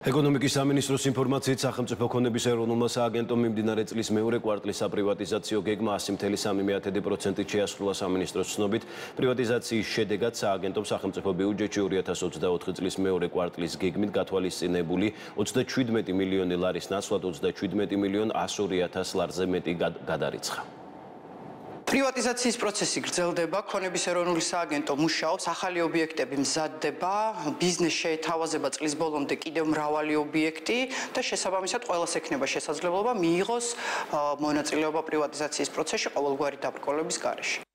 ეკონომიკის სამინისტროს ინფორმაციით სახელმწიფო ქონების ეროვნულმა სააგენტომ მიმდინარე წლის მეორე კვარტლის საპრივატიზაციო გეგმა 100.3%-ით შეასრულა სამინისტროს ცნობით. პრივატიზაციის შედეგად სააგენტომ სახელმწიფო ბიუჯეტში 2024 წლის მეორე კვარტლის გეგმით გათვალისწინებული 37 მილიონი ლარის ნაცვლად 37 მილიონ 102.000 ლარზე მეტი გადარიცხა. პრივატიზაციის პროცესი გრძელდება, ქონების ეროვნული სააგენტო მუშაობს, ახალი ობიექტები მზადდება, ბიზნეს შეეთავაზება წლის ბოლომდე კიდევ მრავალი ობიექტი და შესაბამისად ყველას ექნება შესაძლებლობა მიიღოს მონაწილეობა პრივატიზაციის პროცესში ყოველგვარი დაბრკოლების გარეშე.